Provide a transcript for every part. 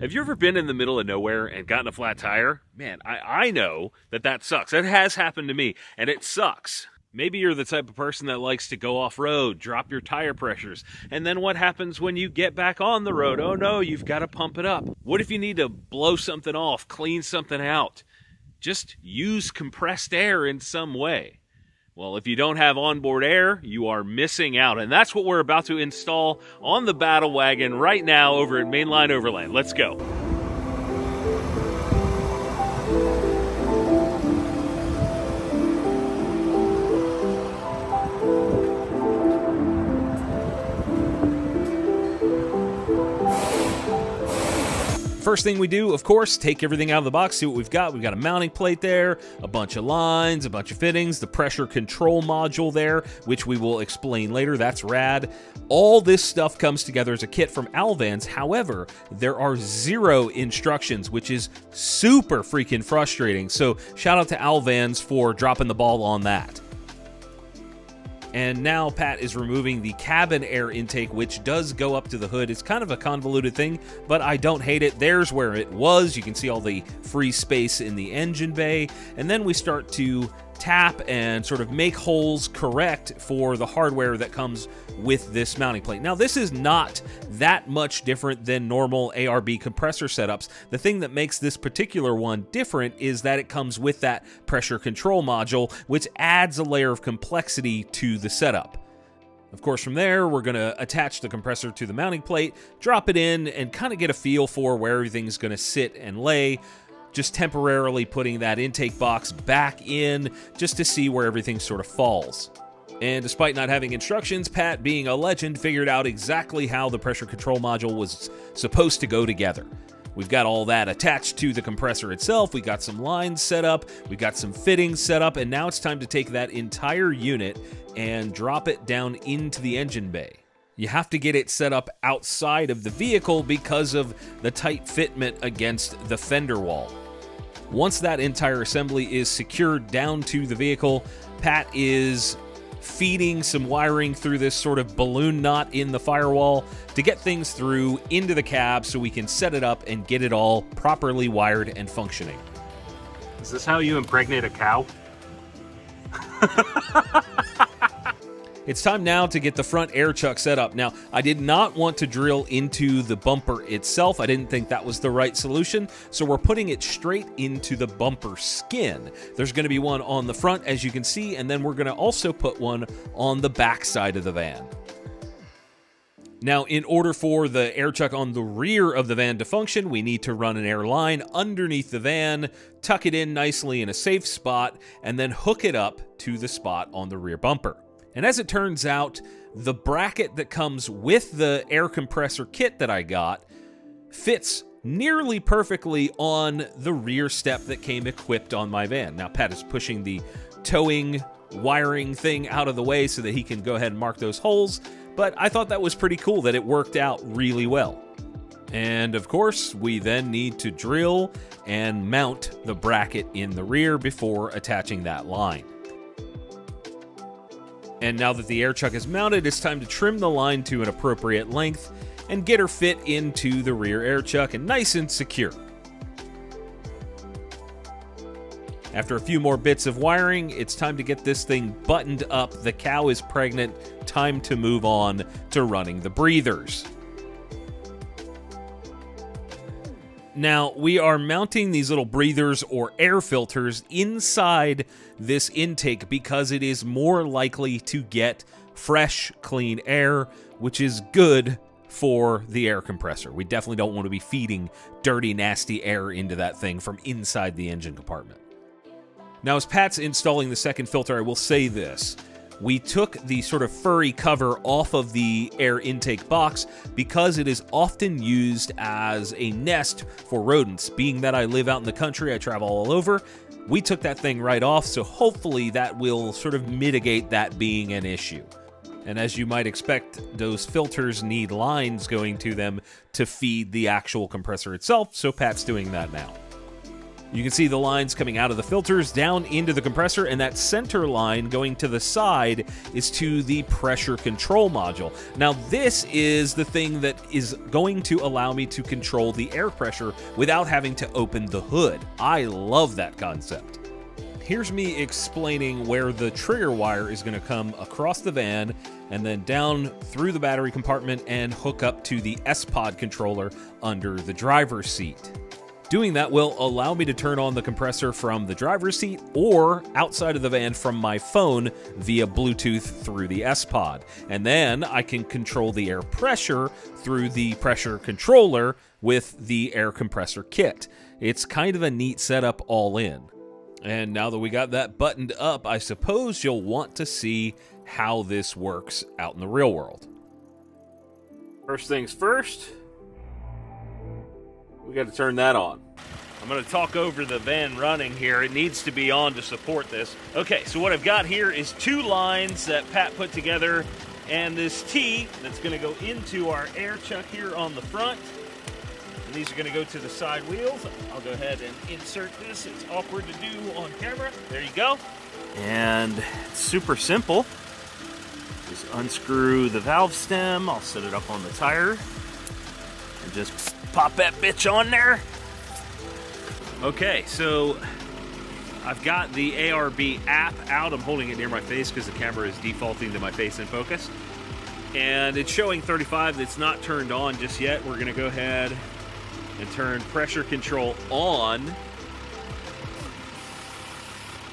Have you ever been in the middle of nowhere and gotten a flat tire? Man, I, I know that that sucks. That has happened to me, and it sucks. Maybe you're the type of person that likes to go off road, drop your tire pressures, and then what happens when you get back on the road? Oh no, you've got to pump it up. What if you need to blow something off, clean something out? Just use compressed air in some way. Well, if you don't have onboard air, you are missing out. And that's what we're about to install on the Battle Wagon right now over at Mainline Overland. Let's go. First thing we do, of course, take everything out of the box, see what we've got. We've got a mounting plate there, a bunch of lines, a bunch of fittings, the pressure control module there, which we will explain later. That's rad. All this stuff comes together as a kit from Owl Vans. However, there are zero instructions, which is super freaking frustrating. So shout out to Owl Vans for dropping the ball on that. And now Pat is removing the cabin air intake, which does go up to the hood. It's kind of a convoluted thing, but I don't hate it. There's where it was. You can see all the free space in the engine bay. And then we start to tap and sort of make holes correct for the hardware that comes with this mounting plate. Now, this is not that much different than normal ARB compressor setups. The thing that makes this particular one different is that it comes with that pressure control module, which adds a layer of complexity to the setup. Of course, from there, we're going to attach the compressor to the mounting plate, drop it in, and kind of get a feel for where everything's going to sit and lay just temporarily putting that intake box back in just to see where everything sort of falls. And despite not having instructions, Pat, being a legend, figured out exactly how the pressure control module was supposed to go together. We've got all that attached to the compressor itself. We got some lines set up. We got some fittings set up. And now it's time to take that entire unit and drop it down into the engine bay. You have to get it set up outside of the vehicle because of the tight fitment against the fender wall. Once that entire assembly is secured down to the vehicle, Pat is feeding some wiring through this sort of balloon knot in the firewall to get things through into the cab so we can set it up and get it all properly wired and functioning. Is this how you impregnate a cow? It's time now to get the front air chuck set up. Now, I did not want to drill into the bumper itself. I didn't think that was the right solution, so we're putting it straight into the bumper skin. There's going to be one on the front, as you can see, and then we're going to also put one on the back side of the van. Now, in order for the air chuck on the rear of the van to function, we need to run an air line underneath the van, tuck it in nicely in a safe spot, and then hook it up to the spot on the rear bumper. And as it turns out, the bracket that comes with the air compressor kit that I got fits nearly perfectly on the rear step that came equipped on my van. Now, Pat is pushing the towing wiring thing out of the way so that he can go ahead and mark those holes, but I thought that was pretty cool that it worked out really well. And of course, we then need to drill and mount the bracket in the rear before attaching that line. And now that the air chuck is mounted, it's time to trim the line to an appropriate length and get her fit into the rear air chuck and nice and secure. After a few more bits of wiring, it's time to get this thing buttoned up. The cow is pregnant. Time to move on to running the breathers. Now, we are mounting these little breathers or air filters inside this intake because it is more likely to get fresh, clean air, which is good for the air compressor. We definitely don't want to be feeding dirty, nasty air into that thing from inside the engine compartment. Now, as Pat's installing the second filter, I will say this we took the sort of furry cover off of the air intake box because it is often used as a nest for rodents. Being that I live out in the country, I travel all over, we took that thing right off, so hopefully that will sort of mitigate that being an issue. And as you might expect, those filters need lines going to them to feed the actual compressor itself, so Pat's doing that now. You can see the lines coming out of the filters down into the compressor, and that center line going to the side is to the pressure control module. Now, this is the thing that is going to allow me to control the air pressure without having to open the hood. I love that concept here's me explaining where the trigger wire is going to come across the van and then down through the battery compartment and hook up to the S-Pod controller under the driver's seat. Doing that will allow me to turn on the compressor from the driver's seat or outside of the van from my phone via Bluetooth through the S-Pod. And then I can control the air pressure through the pressure controller with the air compressor kit. It's kind of a neat setup all in. And now that we got that buttoned up, I suppose you'll want to see how this works out in the real world. First things first, we got to turn that on. I'm going to talk over the van running here. It needs to be on to support this. Okay, so what I've got here is two lines that Pat put together and this T that's going to go into our air chuck here on the front. These are going to go to the side wheels. I'll go ahead and insert this. It's awkward to do on camera. There you go. And it's super simple. Just unscrew the valve stem. I'll set it up on the tire. And just pop that bitch on there. Okay, so I've got the ARB app out. I'm holding it near my face because the camera is defaulting to my face in focus. And it's showing 35. It's not turned on just yet. We're going to go ahead and turn pressure control on.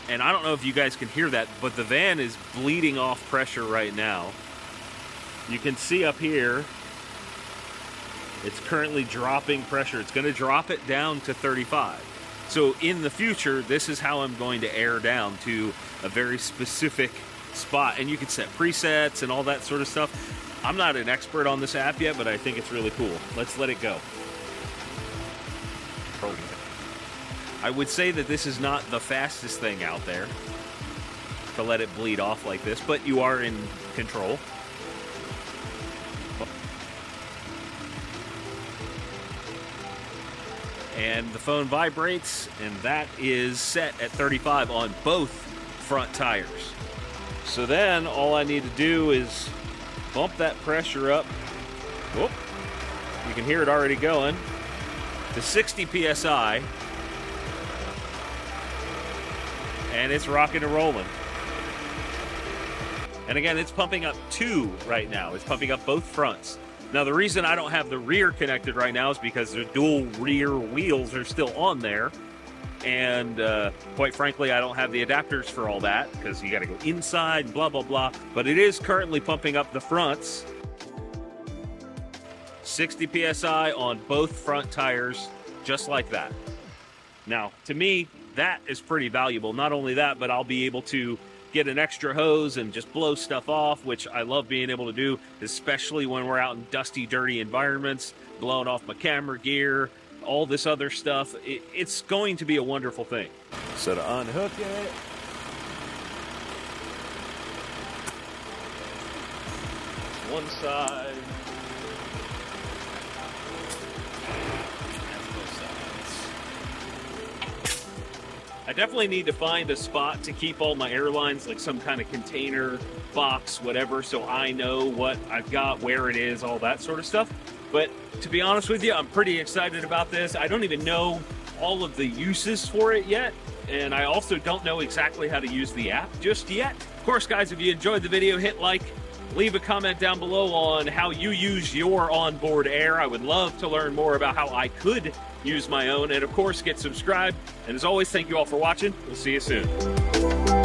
And I don't know if you guys can hear that, but the van is bleeding off pressure right now. You can see up here, it's currently dropping pressure. It's going to drop it down to 35. So in the future, this is how I'm going to air down to a very specific spot. And you can set presets and all that sort of stuff. I'm not an expert on this app yet, but I think it's really cool. Let's let it go. I would say that this is not the fastest thing out there to let it bleed off like this, but you are in control. And the phone vibrates, and that is set at 35 on both front tires. So then all I need to do is bump that pressure up. Whoop. You can hear it already going to 60 psi. And it's rocking and rolling. And again, it's pumping up two right now. It's pumping up both fronts. Now, the reason I don't have the rear connected right now is because the dual rear wheels are still on there. And uh, quite frankly, I don't have the adapters for all that because you got to go inside blah, blah, blah. But it is currently pumping up the fronts 60 psi on both front tires, just like that. Now, to me, that is pretty valuable. Not only that, but I'll be able to get an extra hose and just blow stuff off, which I love being able to do, especially when we're out in dusty, dirty environments, blowing off my camera gear, all this other stuff. it's going to be a wonderful thing. So to unhook it, one side. I definitely need to find a spot to keep all my airlines, like some kind of container, box, whatever, so I know what I've got, where it is, all that sort of stuff. But to be honest with you, I'm pretty excited about this. I don't even know all of the uses for it yet, and I also don't know exactly how to use the app just yet. Of course, guys, if you enjoyed the video, hit like, leave a comment down below on how you use your onboard air. I would love to learn more about how I could use my own, and of course, get subscribed. And as always, thank you all for watching. We'll see you soon.